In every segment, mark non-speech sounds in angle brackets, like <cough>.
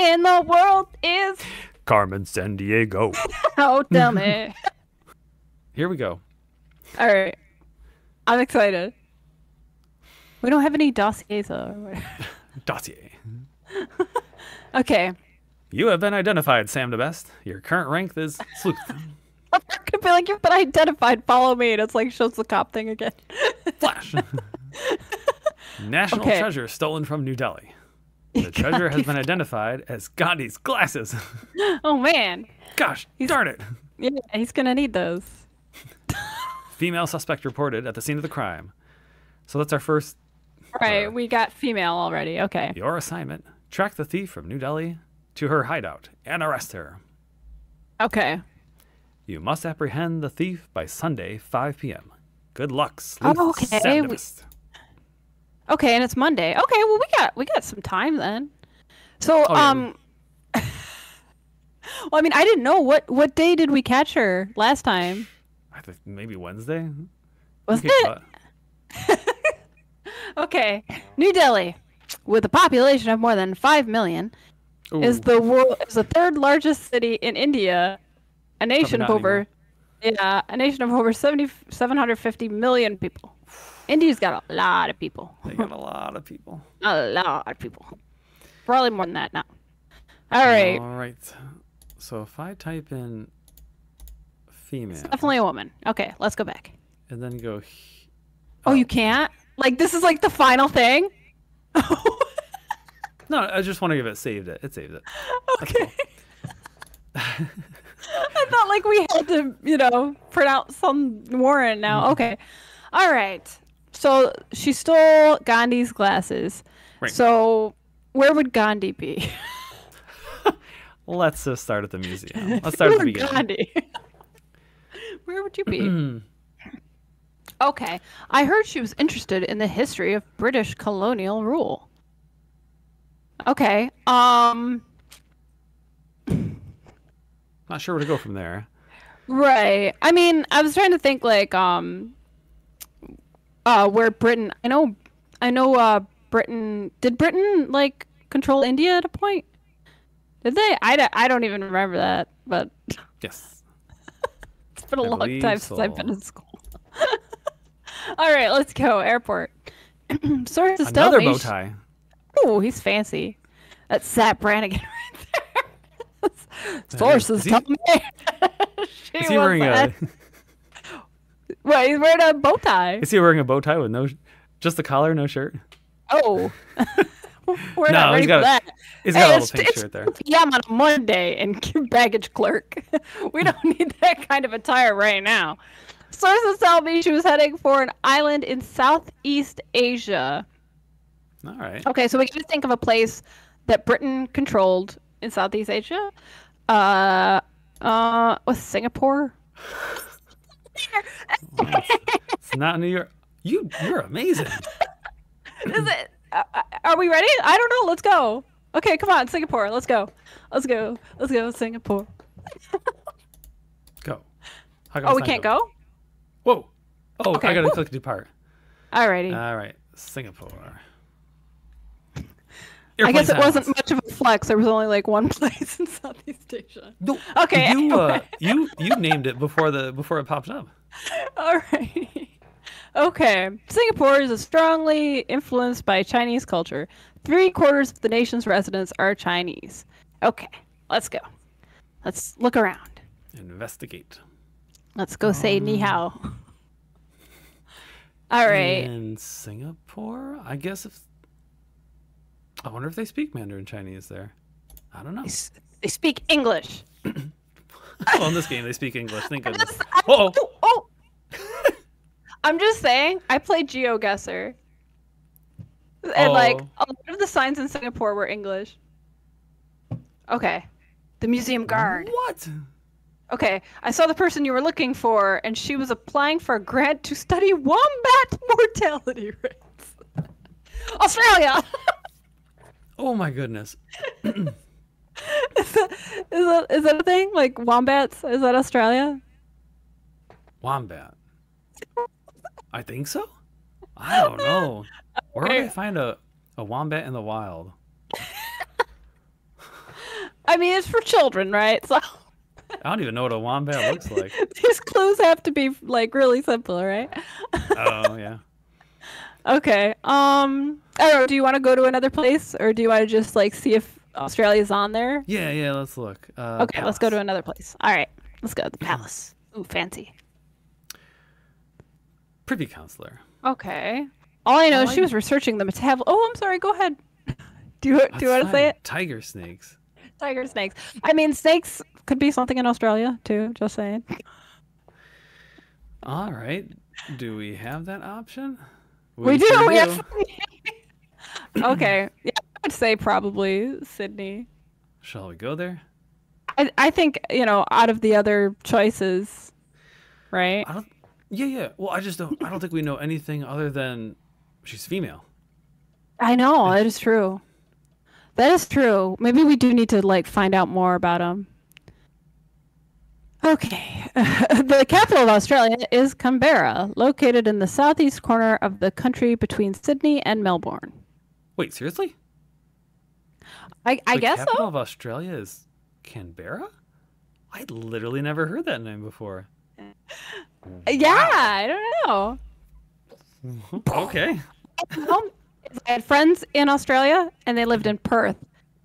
in the world is Carmen Sandiego. <laughs> oh tell me. <laughs> Here we go. All right, I'm excited. We don't have any dossiers though. <laughs> Dossier. okay, You have been identified, Sam the Best. Your current rank is sleuth. I'm not gonna be like you've been identified. Follow me. And it's like shows the cop thing again. Flash. National Okay. treasure stolen from New Delhi. The <laughs> treasure has been identified as Gandhi's glasses. <laughs> oh man, Gosh, darn it. yeah, he's gonna need those. <laughs> Female suspect reported at the scene of the crime. So that's our first. Right, Uh, we got female already. Okay. Your assignment track the thief from New Delhi to her hideout and arrest her. Okay. You must apprehend the thief by Sunday, 5 p.m. Good luck, sleuth Oh, okay, we-. Okay, and it's Monday. Okay, well we got we got some time then. So Oh, yeah. um <laughs> Well, I mean, I didn't know what what day did we catch her last time? I think maybe Wednesday. Was it? <laughs> Okay. New Delhi, with a population of more than 5 million, is the world is the third largest city in India, a nation of over yeah, a nation of over 70 750 million people. India's got a lot of people. they got a lot of people. <laughs> A lot of people. Probably more than that now. All right. All right. So if I type in female Definitely a woman. Okay, let's go back. and then go, he- Oh, you can't? Like this is like the final thing? <laughs> no, I just want to give it saved it. It saved it. Okay. <laughs> I thought like we had to, you know, print out some Warren now. Mm-hmm. Okay. All right. So she stole Gandhi's glasses. Right. So where would Gandhi be? <laughs> Let's just start at the museum. <laughs> Let's start at the beginning. Gandhi. <laughs> where would you be? okay. I heard she was interested in the history of British colonial rule. Okay. Um Not sure where to go from there. Right. I mean, I was trying to think like um uh where Britain I know I know uh Britain did Britain like control India at a point? Did they? I, don't- I don't even remember that, but <laughs> Yes. <laughs> it's been a I long time since I've been in school. <laughs> All right, let's go. Airport. <clears throat> Sources tell Another me bow tie. Ooh, he's fancy. That's Sat Brannigan right there. Sources is he- tell me. Is he wearing a at- What, he's wearing a bow tie. Is he wearing a bow tie with no just the collar, no shirt? Oh. <laughs> We're No, not ready for a- that. He's got a little pink shirt there. <laughs> 2 p.m. on a Monday and <laughs> baggage clerk. we don't need that kind of attire right now. Sources tell me she was heading for an island in Southeast Asia. All right. Okay, so we got to think of a place that Britain controlled in Southeast Asia. Uh, uh, was Singapore? It's not New York. You you're amazing. <laughs> Is it? Uh, uh, are we ready? I don't know. Let's go. Okay, come on, Singapore. Let's go. Let's go. Let's go, Singapore. Go. Oh, we can't go? Whoa. Oh, Okay, I gotta woo. click depart. Alrighty. All right, Singapore. I guess it wasn't much of a flex. There was only like one <laughs> place in Southeast Asia. No, Okay, You uh, <laughs> you you named it before the before it popped up. <laughs> Alright. Okay. Singapore is strongly influenced by Chinese culture. Three quarters of the nation's residents are Chinese. Okay, let's go. Let's look around. Investigate. Let's go say um, ni hao. All right. In Singapore, I guess if I wonder if they speak Mandarin Chinese there. I don't know. S- They speak English. <clears throat> <laughs> well, in this game they speak English. Thank goodness. Just- Oh, oh. <laughs> I'm just saying, I played GeoGuessr. And like Oh. a lot of the signs in Singapore were English. Okay. The museum guard. What? Okay, I saw the person you were looking for, and she was applying for a grant to study wombat <laughs> mortality rates. Australia! Oh my goodness. <clears throat> <laughs> is, that, is, that, is that a thing? Like wombats? Is that Australia? Wombat. <laughs> I think so. I don't know. Where would I find a, a wombat in the wild? I mean, it's for children, right? So I don't even know what a wombat looks <laughs> like. these clues have to be like really simple, right? Oh yeah. Okay. Um, I don't know. Do you want to go to another place, or do you want to just like see if Australia's on there? Yeah, yeah. Let's look. Uh, Okay, let's go to another place. All right, let's go to the palace. <clears throat> Ooh, fancy. privy counselor. Okay. All I know Oh, is she I- was researching the metabol. Oh, I'm sorry. Go ahead. <laughs> Do you do you want to say it? Tiger snakes. Tiger snakes. I mean, snakes could be something in Australia too. Just saying. All right. Do we have that option? We, do. sure We have... <laughs> okay. Yeah, I would say probably Sydney. Shall we go there? I I think you know out of the other choices, right? I don't. Yeah, yeah. Well, I just don't. I don't think we know anything other than she's female. I know it is true. That is true. Maybe we do need to like find out more about him. Okay. <laughs> the capital of Australia is Canberra, located in the southeast corner of the country between Sydney and Melbourne. Wait, seriously? I, I the guess capital so. of Australia is Canberra. I literally never heard that name before. Yeah, I don't know. <laughs> Okay. I had friends in Australia and they lived in Perth.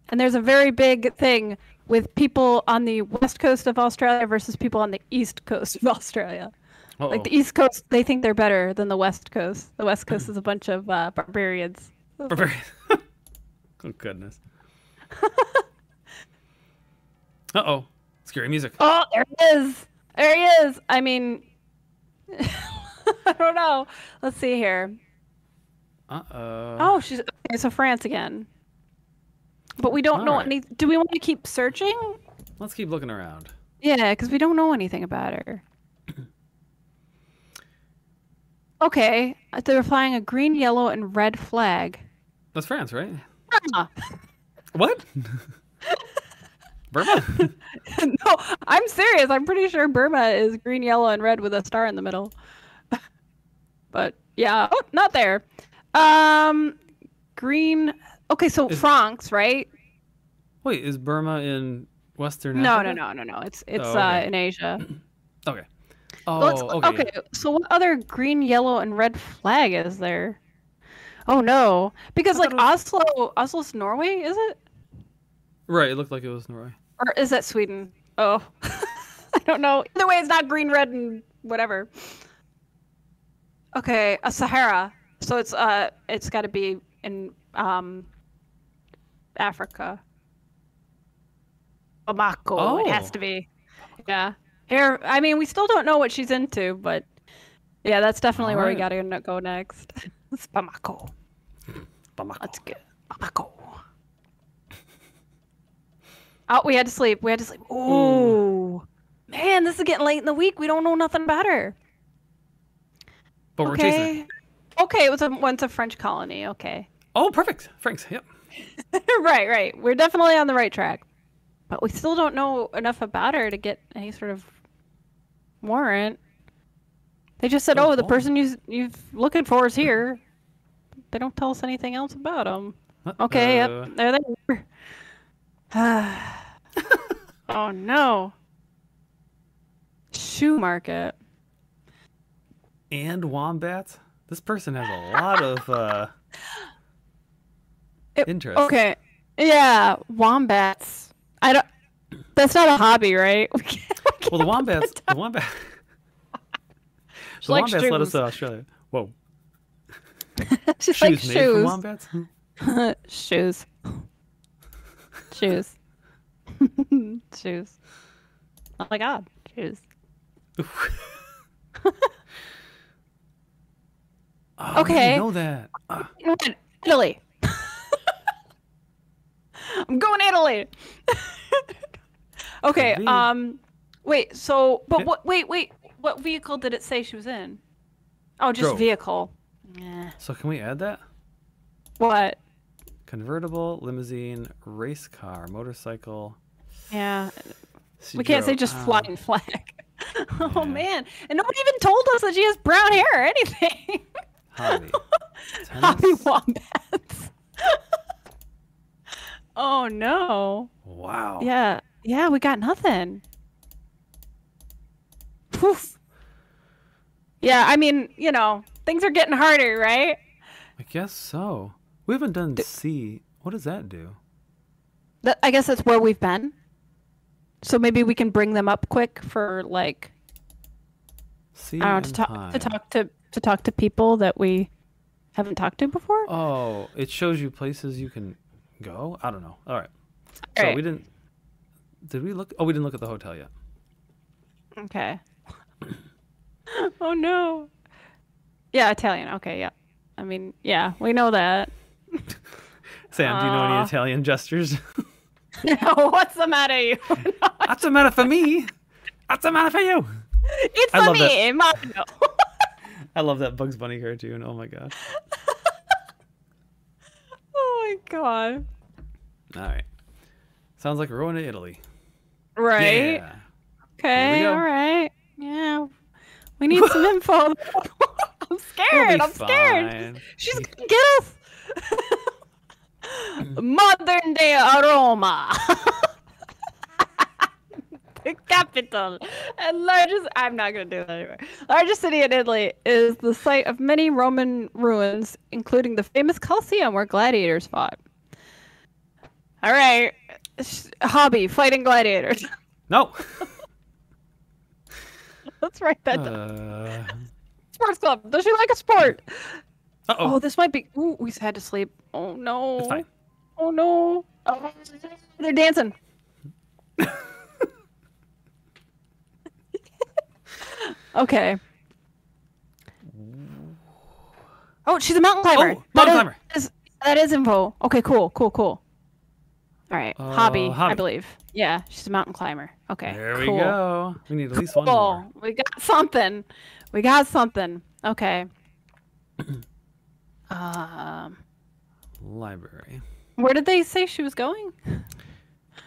And there's a very big thing with people on the west coast of Australia versus people on the east coast of <laughs> Australia. Uh-oh. Like the east coast, they think they're better than the west coast. The west coast is a bunch of uh, barbarians. <laughs> Barbarian. oh goodness. <laughs> uh oh. Scary music. Oh, there he is. There he is. I mean, <laughs> I don't know. Let's see here. Uh oh. Oh, she's okay, so France again. But we don't know Alright. any. Do we want to keep searching? Let's keep looking around. Yeah, because we don't know anything about her. <clears throat> Okay, they were flying a green, yellow, and red flag. That's France, right? Ah, <laughs> What? <laughs> Burma? <laughs> no, I'm serious. I'm pretty sure Burma is green, yellow, and red with a star in the middle. <laughs> but yeah, oh, not there. Um, green. Okay, so Is- France, right? Wait, is Burma in Western No, Africa? no, no, no, no. It's it's Oh, uh, in Asia. <clears throat> Okay. Oh, Let's- okay. So what other green, yellow, and red flag is there? Oh no, because I like thought Oslo, Oslo's Norway, is it? Right, it looked like it was Norway. Or is that Sweden? Oh, <laughs> I don't know. Either way, it's not green, red, and whatever. Okay, a Sahara. So it's uh, it's got to be in um, Africa. Bamako. Oh. It has to be. Yeah. Here, I mean, we still don't know what she's into, but yeah, that's definitely where we gotta go next. <laughs> it's Bamako. Bamako. Bamako. Oh, we had to sleep. We had to sleep. Ooh. Man, this is getting late in the week. We don't know nothing about her. But we're chasing it. okay. Okay, it was a once a French colony. Okay. Oh, perfect. Francs. Yep. <laughs> right, right. We're definitely on the right track. But we still don't know enough about her to get any sort of warrant. They just said, Oh, "Oh, the person you you're looking for is here." They don't tell us anything else about them. Okay, Uh, yep, there they are. <sighs> oh no. Shoe market. And wombats. This person has a lot of uh, It- interest. Okay. Yeah, wombats. I don't. That's not a hobby, right? <laughs> We can't- we Well, the can't wombats. The wombat. <laughs> The likes wombats led us shoes. to Australia. Whoa. <laughs> She's Shoes like made from shoes. wombats. shoes. Shoes. <laughs> shoes. Oh my god, shoes. <laughs> Oh, Okay. I know that. What? Italy. <laughs> I'm going Italy. okay. Um. Wait. So, but what? Wait. Wait. What vehicle did it say she was in? Oh, just Drove. vehicle. Yeah. so can we add that? What? Convertible, limousine, race car, motorcycle. Yeah. She We can't say just ah, flying flag. <laughs> oh Yeah. man! And nobody even told us that she has brown hair or anything. Hobby. <laughs> Hobby wombats. <laughs> Oh no. Wow. Yeah. Yeah, we got nothing. Poof. Yeah, I mean, you know, things are getting harder, right? I guess so. We haven't done C. What does that do? That, I guess that's where we've been. So maybe we can bring them up quick for like C I don't know, to talk time. to talk to to talk to people that we haven't talked to before. Oh, it shows you places you can go. I don't know. All right. So Alright. we didn't. Did we look? Oh, we didn't look at the hotel yet. Okay. <coughs> oh no. Yeah, Italian. Okay, yeah. I mean, yeah, we know that. Sam, do you know any Italian gestures? <laughs> What's the matter, you? <laughs> That's a matter for me. That's a matter for you. it's I for love that. me, Mario. I love that Bugs Bunny cartoon. Oh my god. <laughs> oh my god. All right. Sounds like we're going to Italy. Right. Yeah. Okay. All right. Yeah. We need some info. I'm We'll scared. I'm scared. She's gonna get us. <laughs> Modern day Roma. <laughs> the capital and largest. I'm not gonna do that anymore. Largest city in Italy is the site of many Roman ruins, including the famous Colosseum where gladiators fought. All right, hobby fighting gladiators. <laughs> No. Let's write that down. Uh Sports club. Does she like a sport? Oh, oh. this might be. Ooh, we had to sleep. Oh no. It's fine. Oh no. Oh, they're dancing. <laughs> okay. Oh, she's a mountain climber. Oh, mountain That is- climber. is- that is info. Okay, cool, cool, cool. All right, Uh, hobby, I believe. Yeah, she's a mountain climber. Okay, There we cool. go. We need at least one Cool. more. We got something. We got something. Okay. <clears throat> um, Library. where did they say she was going?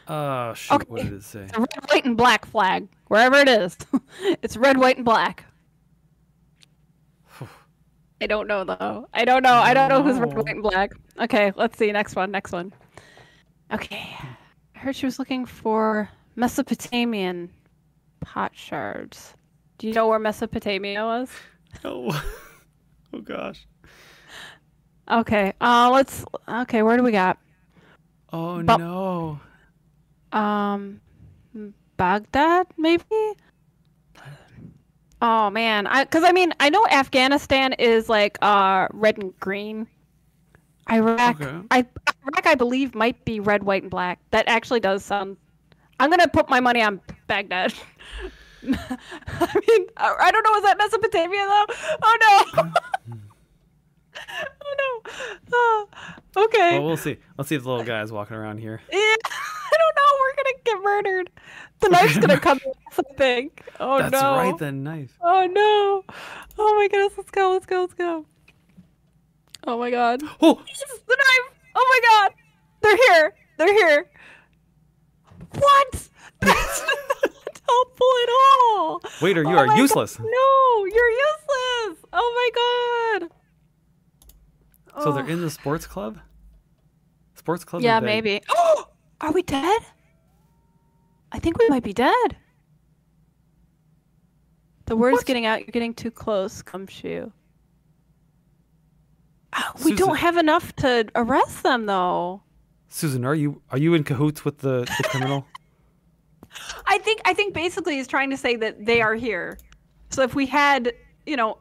Uh, shoot. What did it say? The red, white, and black flag. Wherever it is, <laughs> it's red, white, and black. <sighs> I don't know though. I don't know. I don't know who's red, white, and black. Okay, let's see. Next one. Next one. Okay. I heard she was looking for Mesopotamian pot shards. Do you know where Mesopotamia was? <laughs> Oh. oh gosh. Okay. Uh, let's. Okay, where do we got? Oh But- no. Um, Baghdad, maybe. Oh man, I because I mean I know Afghanistan is like uh red and green. Iraq, Okay. I Iraq I believe might be red, white, and black. That actually does sound. I'm gonna put my money on Baghdad. <laughs> I mean, I, I don't know. Is that Mesopotamia though? Oh no! <laughs> oh no! Oh, <sighs> okay. Well, we'll see. Let's see if the little guy is walking around here. <laughs> Yeah, I don't know. We're gonna get murdered. The knife's gonna come I think. Oh That's no. right. The knife. Oh no. Oh my goodness. Let's go. Let's go. Let's go. Oh my god. <gasps> Oh. The knife. Oh my god. They're here. They're here. What? <laughs> That's not helpful at all. Waiter, you Oh are my God, useless. No, you're useless. Oh my god. So Oh. they're in the sports club. Sports club. Yeah, maybe. Oh, are we dead? I think we might be dead. The word's What? getting out. You're getting too close, Gumshoe. Ah, we Susan- don't have enough to arrest them, though. Susan, are you are you in cahoots with the, the criminal? <laughs> I think. I think basically he's trying to say that they are here. So if we had, you know,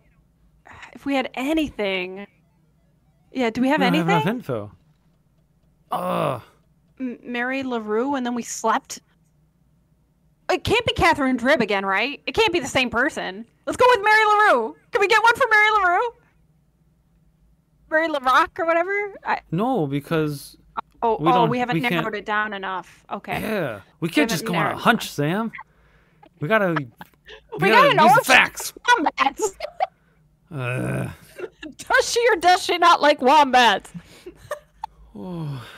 if we had anything, yeah. Do we have We don't have anything? enough info. Ugh. M- Mary LaRue, and then we slept. It can't be Catherine Drib again, right? It can't be the same person. Let's go with Mary LaRue. Can we get one for Mary LaRue? Mary LaRock or whatever? I, No, because oh, We oh, we haven't we can't- narrowed it down enough. Okay. yeah, we can't just go on a hunch, Sam. We gotta. We, <laughs> We gotta, gotta know use the facts. Wombats. <laughs> Uh, <laughs> does she or does she not like wombats? oh. <sighs>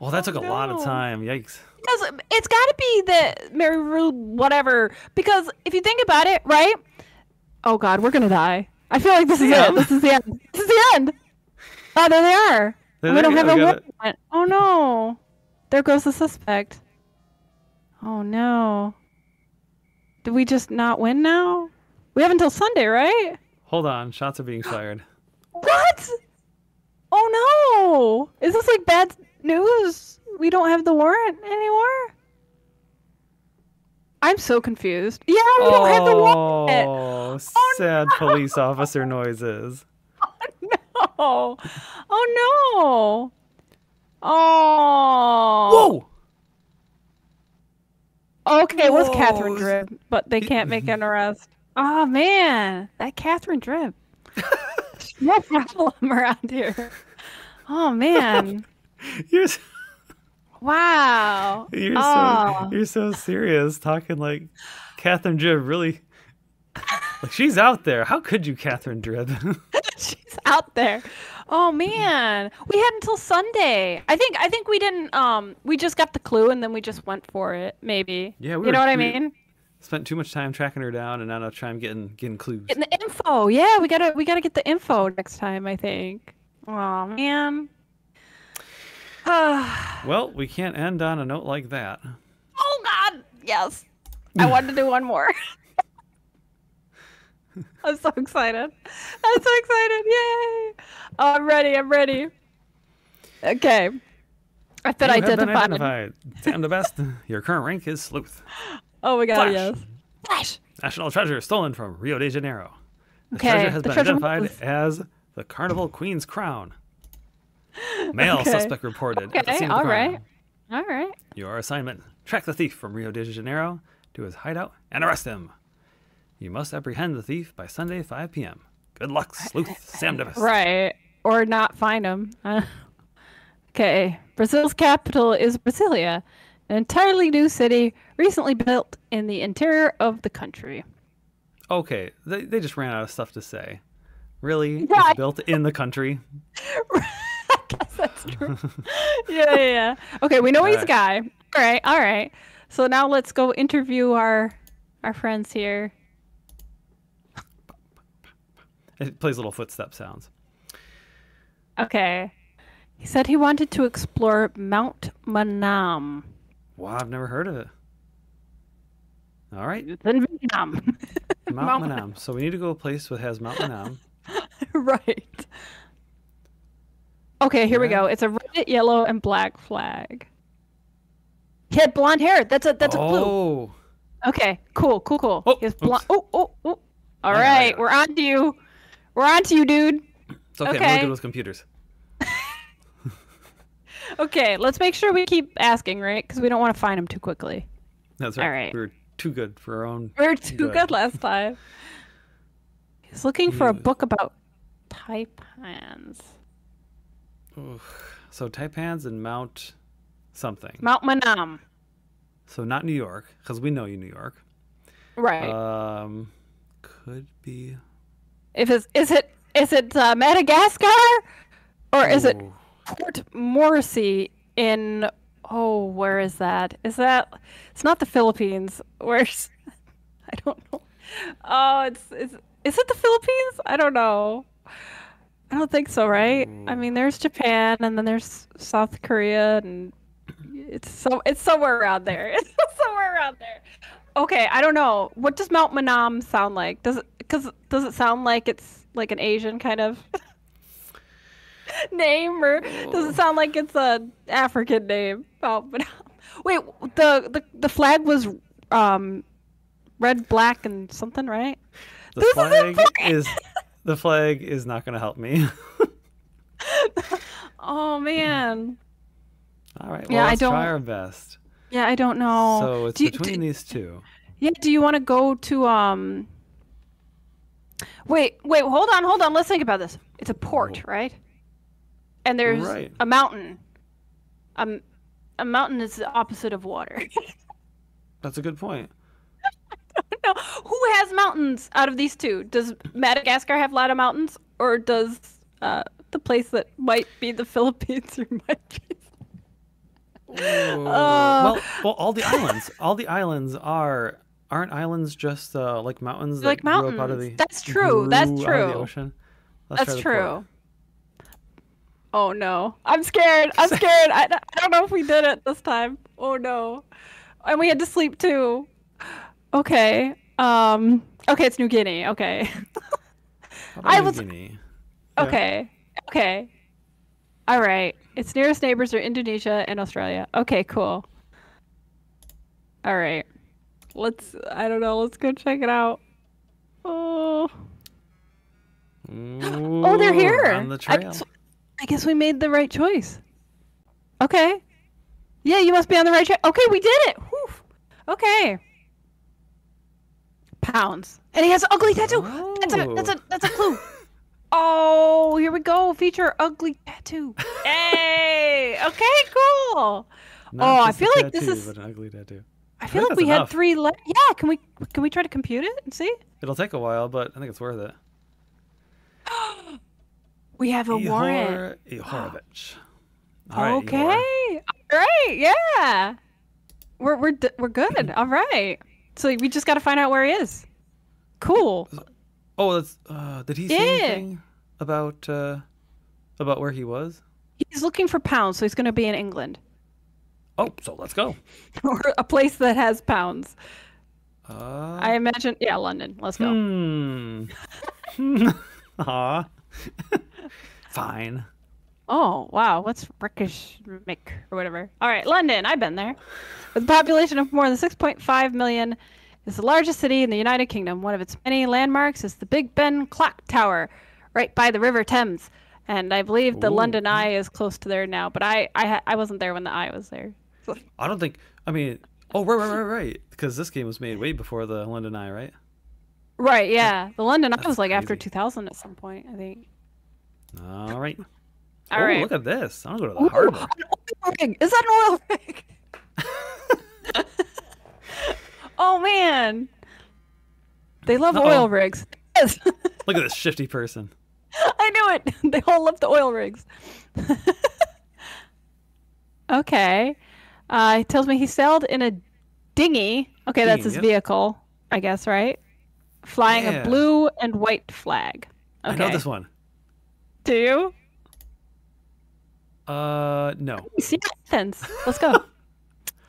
Well, that took a lot of time. Yikes. Because it's got to be the Mary Lou whatever. Because if you think about it, right? Oh God, we're gonna die. I feel like this is Damn. it. This is the end. This is the end. Oh, there they are. There we don't have we a weapon. Oh no. there goes the suspect. Oh no. Did we just not win now? We have until Sunday, right? Hold on, shots are being fired. What? Oh no! Is this like bad news? We don't have the warrant anymore? I'm so confused. Yeah, we don't have the warrant. Oh, oh sad police officer noises. <laughs> Oh, no! oh no! Oh. Whoa! Okay, it was Catherine Whoa. Drib, but they can't make an arrest. Oh man, that Catherine Drib. no problem around here. Oh man. You're s- Wow. you're oh. so you're so serious, talking like Catherine Drib. Really, like she's out there. How could you, Catherine Drib? <laughs> She's out there. Oh man. We had until Sunday. I think I think we didn't um we just got the clue and then we just went for it, maybe. Yeah, we You know were- what I mean? Spent too much time tracking her down, and now enough time getting getting clues. Getting the info. Yeah, we gotta we gotta get the info next time, I think. Oh man. <sighs> Well, we can't end on a note like that. Oh God, yes. I wanted to do one more. <laughs> I'm so excited. I'm so excited. Yay. Oh, I'm ready. I'm ready. Okay. I've been You have identified. identified. Sam the best. Your current rank is sleuth. Oh my god, Flash. yes. Flash. National treasure stolen from Rio de Janeiro. The Okay, treasure has the been treasure identified was- as the Carnival Queen's crown. Male <laughs> Okay. suspect reported at the Okay, scene of the all crime. right. All right. Your assignment: track the thief from Rio de Janeiro to his hideout and arrest him. You must apprehend the thief by Sunday 5 p.m. Good luck, sleuth Sam Davis. Right. Or not find him. Uh, okay. Brazil's capital is Brasilia, an entirely new city recently built in the interior of the country. Okay, they, they just ran out of stuff to say. Really? Yeah. <laughs> It's built in the country? <laughs> I guess that's true. <laughs> yeah, yeah, yeah. Okay, we know he's a guy. All right, all right. So now let's go interview our our friends here. It plays little footstep sounds. Okay. He said he wanted to explore Mount Manam. Wow, I've never heard of it. All right, It's in Vietnam. <laughs> Mount Manam. So we need to go to a place that has Mount Manam. <laughs> right. Okay, here we go. It's a red, yellow, and black flag. He had blonde hair. That's a that's a clue. oh, Okay, cool, cool, cool. Oh, he has oops. blonde. Oh, oh, oh. All I got it, I right, we're on to you. We're on to you, dude. it's okay. I'm really good with computers. Okay, let's make sure we keep asking, right? Because we don't want to find him too quickly. That's right. All right. We were too good for our own. We were too Good. good last time. He's looking for a book about taipans. So Taipans and Mount something. Mount Manam. So not New York, because we know you New York. Right. Um, could be. if it's is it is it uh, Madagascar or is it Ooh. Port Moresby in oh where is that? Is that it's not the Philippines. Where's <laughs> I don't know. Oh, it's is is it the Philippines? I don't know. I don't think so, right? I mean, there's Japan and then there's South Korea and it's so it's somewhere around there. <laughs> It's somewhere around there. Okay, I don't know. What does Mount Manam sound like? Does it cuz does it sound like it's like an Asian kind of <laughs> <laughs> name or does it sound like it's a African name? Mount Manam. <laughs> Wait, the the the flag was um red, black and something, right? The This flag important. is the flag is not going to help me. <laughs> Oh man. All right. Well, Yeah, I let's try don't- our best. Yeah, I don't know. So it's you- between do- these two. Yeah, do you want to go to um Wait, wait, hold on, hold on. Let's think about this. It's a port, right? And there's Right. a mountain. Um a mountain is the opposite of water. <laughs> That's a good point. <laughs> no, who has mountains out of these two? Does Madagascar have a lot of mountains or does uh the place that might be the <laughs> Philippines or might be Oh. Uh, well, well, all the islands, all the islands are aren't islands just uh, like mountains that Like grew up out of the. mountains. That's true, that's grew out of the true. ocean? That's true. Oh no. I'm scared. I'm <laughs> scared. I, I don't know if we did it this time. Oh no. And we had to sleep too. Okay. Um okay, it's New Guinea. Okay. <laughs> I New was- Guinea? Yeah. Okay. Okay. All right. Its nearest neighbors are Indonesia and Australia. Okay, cool. All right. Let's I don't know, let's go check it out. Oh. <gasps> Oh, they're here. On the trail. guess, I guess we made the right choice. Okay. Yeah, you must be on the right track. Okay, we did it. Whew. Okay. Pounds. And he has an ugly tattoo. That's a oh. that's a that's a clue. <laughs> oh, here we go. Feature ugly tattoo. Hey. Okay, cool. Not Oh, I feel like this is- an ugly tattoo. I feel think like we that's had three le- Yeah, can we can we try to compute it and see? It'll take a while, but I think it's worth it. We have a warrant. Ihorovich. <gasps> All right, okay. Ihor. All right. Yeah. We're we're we're good. <clears throat> All right. So we just got to find out where he is. Cool. Oh, that's. Uh, did he say Yeah. anything about uh, about where he was? He's looking for pounds, so he's going to be in England Oh, so let's go. <laughs> or a place that has pounds. Uh, I imagine. Yeah, London. Let's go. Hmm. <laughs> <laughs> Aw. Fine. Oh wow, what's "rickish" Reykjavik or whatever? All right, London. I've been there. With a population of more than 6.5 million, it's the largest city in the United Kingdom. One of its many landmarks is the Big Ben Clock Tower, right by the River Thames. And I believe the Ooh. London Eye is close to there now, but I I, I wasn't there when the Eye was there. I don't think. I mean. Oh, right, right, right, right. Because this game was made way before the London Eye, right? Right, yeah. The London Eye was like after 2000 at some point, I think. All right. All oh, right. look at this. I'm gonna go to Ooh, the harbor. oil rig. Is that an oil rig? <laughs> oh man, they love Uh-oh. oil rigs. Yes, <laughs> Look at this shifty person. I knew it. <laughs> They all love the oil rigs. okay, uh, he tells me he sailed in a dinghy. Okay, that's his yep. vehicle, I guess, right? Flying Yeah. a blue and white flag. Okay. I know this one. Do you? Uh, no. See Athens. Let's go. <laughs>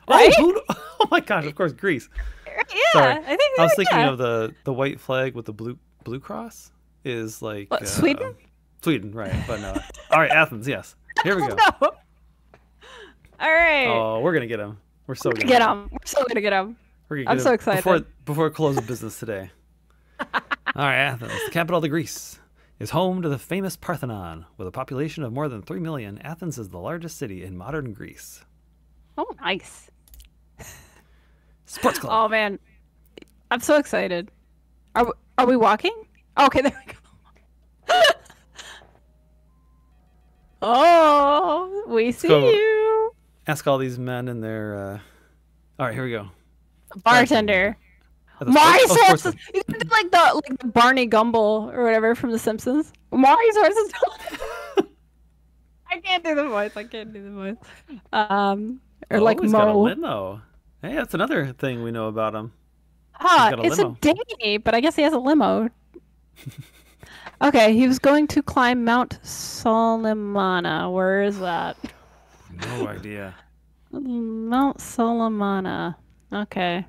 Oh, Right? who, <laughs> oh my gosh! Of course, Greece. yeah, Sorry. I think I was thinking yeah. of the the white flag with the blue blue cross is like What, uh, Sweden? Sweden, right? But no. All right, Athens. Yes. Here we <laughs> go. No. All right. Oh, we're gonna get him. We're so gonna get him. We're so gonna get him. We're gonna I'm get so excited. before before close of business today. All right, Athens, capital of Greece, is home to the famous Parthenon. With a population of more than three million, Athens is the largest city in modern Greece. Oh, nice. Sports club. Oh man, I'm so excited. Are we, are we walking? Okay, <laughs> there we go. oh, we see go. you, Ask all these men and their. Uh... All right, here we go. bartender. At the My sports- sports horses. You can do like the like the Barney Gumble or whatever from The Simpsons. My horses. <laughs> <laughs> I can't do the voice. I can't do the voice. Um, or oh, like he's got a limo. Hey, that's another thing we know about him. Huh, a it's limo. a dinghy, but I guess he has a limo. okay, he was going to climb Mount Solimana. Where is that? No idea. Mount Solimana. Okay.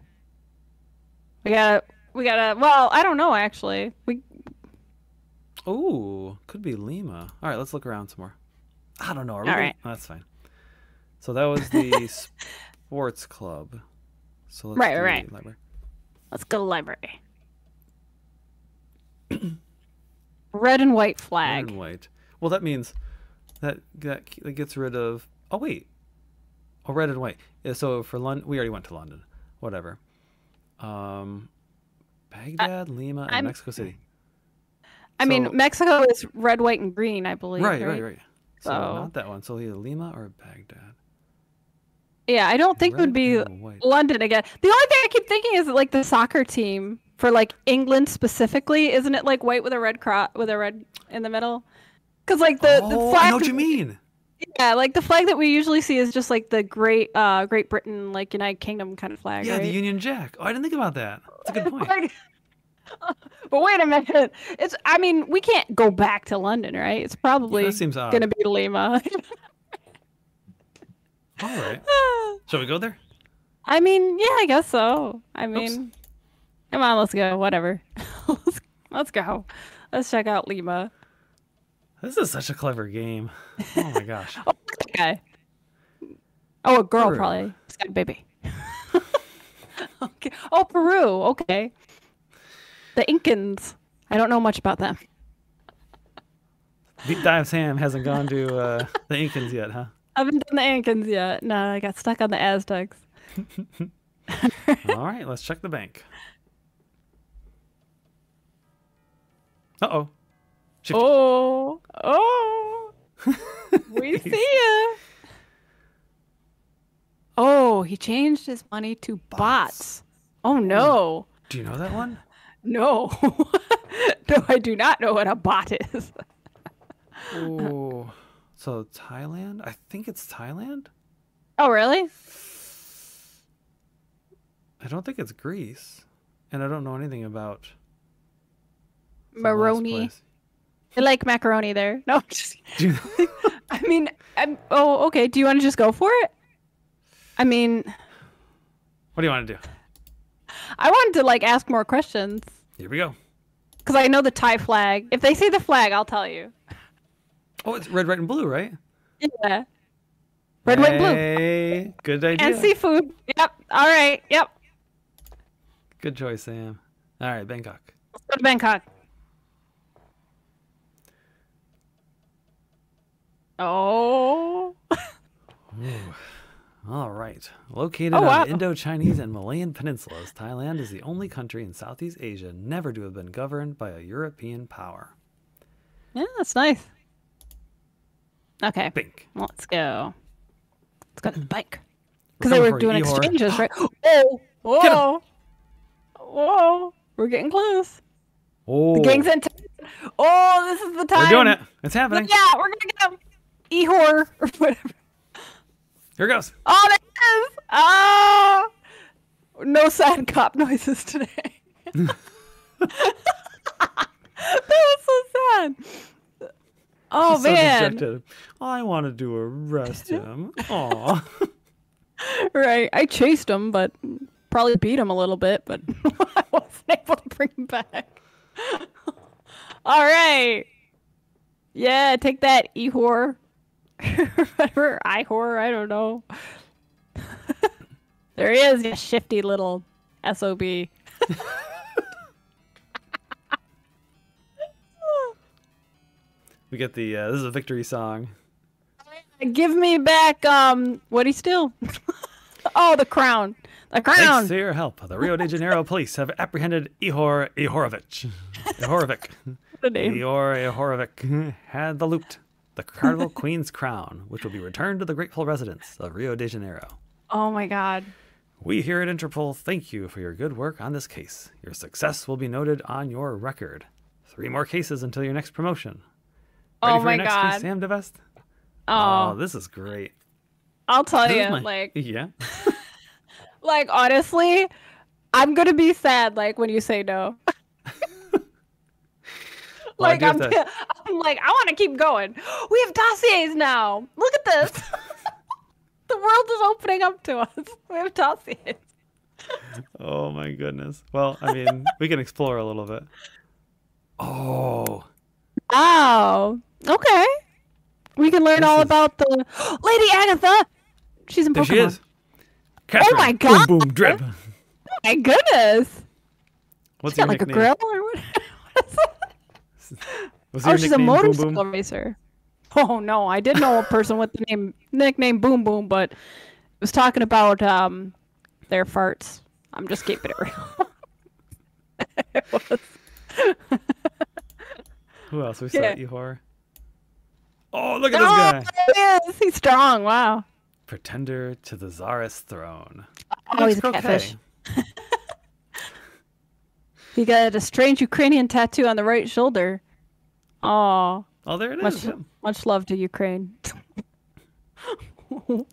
We gotta. We gotta. Well, I don't know actually. We. Oh, could be Lima. All right, let's look around some more. I don't know. Are we All oh, that's fine. So that was the <laughs> sports club. So let's Right, right. library. Let's go to the library. <clears throat> Red and white flag. Red and white. Well, that means that that, that gets rid of. Oh wait. Oh, red and white. So for London, we already went to London. Whatever. Um, Baghdad, Lima, and I'm- Mexico City. I mean, Mexico is red, white, and green, I believe. Right, right, right. So So- not that one. So either Lima or Baghdad. Yeah, I don't think it would be. London again. The only thing I keep thinking is like the soccer team for like England specifically, isn't it like white with a red cross with a red in the middle? Because like the, the oh, flag, I know what you mean. Yeah, like the flag that we usually see is just like the Great uh Great Britain like United Kingdom kind of flag, Yeah, right? the Union Jack. Oh, I didn't think about that. That's a good point. Like, <laughs> but wait a minute. It's. I mean, we can't go back to London, right? It's probably seems gonna be Lima. All right. <laughs> Shall we go there? I mean, yeah, I guess so. I mean, come on, let's go. Whatever. <laughs> let's, let's go. Let's check out Lima. This is such a clever game. <laughs> Oh my gosh. Oh, look at that guy. Oh, a girl Peru. probably. It's got a baby. <laughs> okay. Oh, Peru. Okay. The Incans. I don't know much about them. Deep Dive Sam hasn't gone to uh, the Incans yet, huh? I <laughs> haven't done the Incans yet. No, I got stuck on the Aztecs. All right, let's check the bank. Uh oh. Oh, oh, <laughs> we see you. Oh, he changed his money to bots. Oh no, Do you know that one? no, <laughs> no! I do not know what a bot is. Oh, so Thailand? I think it's Thailand. Oh, really? I don't think it's Greece, and I don't know anything about Moroni. Place. I like macaroni there. <laughs> No, just, Do <laughs> I mean, I'm, oh, okay. Do you want to just go for it? I mean, what do you want to do? I wanted to like ask more questions Here we go. because I know the Thai flag. If they say the flag, I'll tell you. Oh, it's red, white, and blue, right? Yeah. Red, white, blue. Hey, Good idea. And seafood. Yep. All right. Yep. Good choice, Sam. All right, Bangkok. Let's go to Bangkok. Oh. All right. Located Oh, on wow. the Indo-Chinese and Malayan peninsulas, Thailand is the only country in Southeast Asia never to have been governed by a European power. Yeah, that's nice. Okay. Bink. Let's go. Let's go to the bike. Because they were you, doing exchanges, right? <gasps> Whoa. Whoa. Whoa. We're getting close. Oh, The gang's in. T- oh, this is the time. we're doing it. It's happening. Yeah, we're going to get him. Ehor <laughs> or whatever. Here goes. Oh, there it is. Ah. No sad cop <laughs> noises today. <laughs> that was so sad. Oh, So man. dejected. I wanted to arrest him. Aw. Right. I chased him, but probably beat him a little bit, but I wasn't able to bring him back. All right. Yeah, take that, Ehor. <laughs> Whatever, Ihor, I don't know. <laughs> there he is, you shifty little SOB. <laughs> we get the. Uh, this is a victory song. Give me back, um, what'd he steal? oh, the crown. The crown. Thanks to your help, the Rio de Janeiro police have apprehended Ihor Ihorovich. Ihorovich. The name. Ihor Ihorovich had the loot, the Carnival <laughs> Queen's crown, which will be returned to the grateful residents of Rio de Janeiro. Oh my god. We here at Interpol thank you for your good work on this case. Your success will be noted on your record. Three more cases until your next promotion. Oh Ready Oh for my your next god. case, Sam DeVest? Oh. oh, this is great. I'll tell This you, my- like, <laughs> yeah. <laughs> like honestly, I'm gonna be sad like when you say no. Well, like I'm, to- I'm like I want to keep going. We have dossiers now. Look at this. <laughs> the world is opening up to us. We have dossiers. Oh my goodness. Well, I mean, we can explore a little bit. Oh, Oh, okay. We can learn This all is- about the <gasps> Lady Agatha. She's in there Pokemon. she is. Catherine, oh my God. Boom, boom, drip. <laughs> Oh my goodness. What's She's your got like a nickname? grill or what? <laughs> what is that? What's Oh, she's a nickname, Boom, motorcycle Boom? racer. <laughs> Oh no, I did know a person with the name nickname Boom Boom, but it was talking about um their farts. I'm just keeping it real. <laughs> it was. <laughs> Who else? We Yeah. you Ihor. Oh, look at Oh, this guy. there he is. He's strong. Wow. Pretender to the Tsarist throne. Oh, he's a catfish. He got a strange Ukrainian tattoo on the right shoulder. Oh, Oh, there it is. much yeah. much love to Ukraine. <laughs>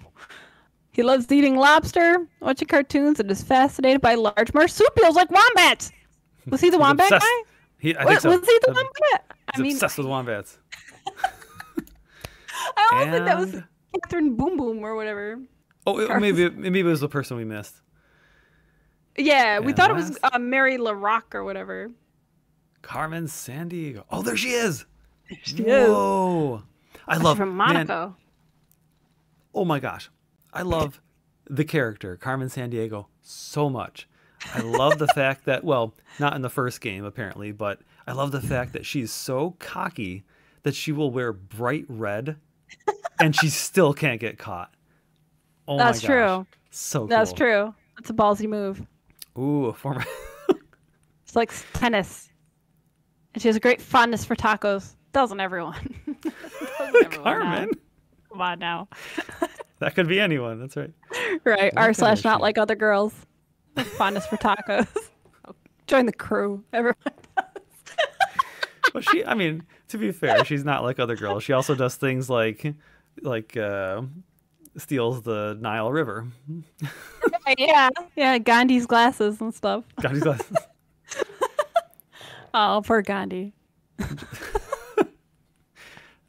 he loves eating lobster, watching cartoons, and is fascinated by large marsupials like wombats. Was he the wombat obsessed- guy? He, think so. Was he the Uh, wombat? I He's mean, obsessed with wombats. <laughs> I almost think that was And- Catherine Boom Boom or whatever. Oh, it- maybe maybe it was the person we missed. Yeah, we And thought it was uh, Mary LaRock or whatever. Carmen Sandiego. Oh, there she is. She is. Whoa. I love from man, Monaco. oh my gosh. I love the character, Carmen Sandiego, so much. I love the fact that, well, not in the first game apparently, but I love the fact that she's so cocky that she will wear bright red and she still can't get caught. Oh That's my gosh. true. So That's cool. true. That's a ballsy move. Ooh, a former <laughs> It's like tennis. And she has a great fondness for tacos. Doesn't everyone? <laughs> Doesn't everyone now? Carmen. Come on now. <laughs> That could be anyone. That's right. Right. R slash not like other girls. Fondness for tacos. <laughs> Join the crew. Everyone. Well, she. I mean, to be fair, she's not like other girls. She also does things like, like, uh, steals the Nile River. yeah. Yeah. Gandhi's glasses and stuff. Gandhi's glasses. Oh, poor Gandhi. <laughs>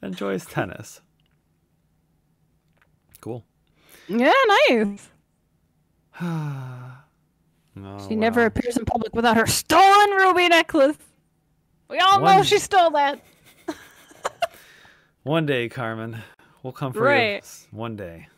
Enjoys tennis. Cool. Yeah, nice. <sighs> Oh, She never appears in public without her stolen ruby necklace. We all know she stole that. <laughs> One day, Carmen, we'll come for you. Right. s- One day.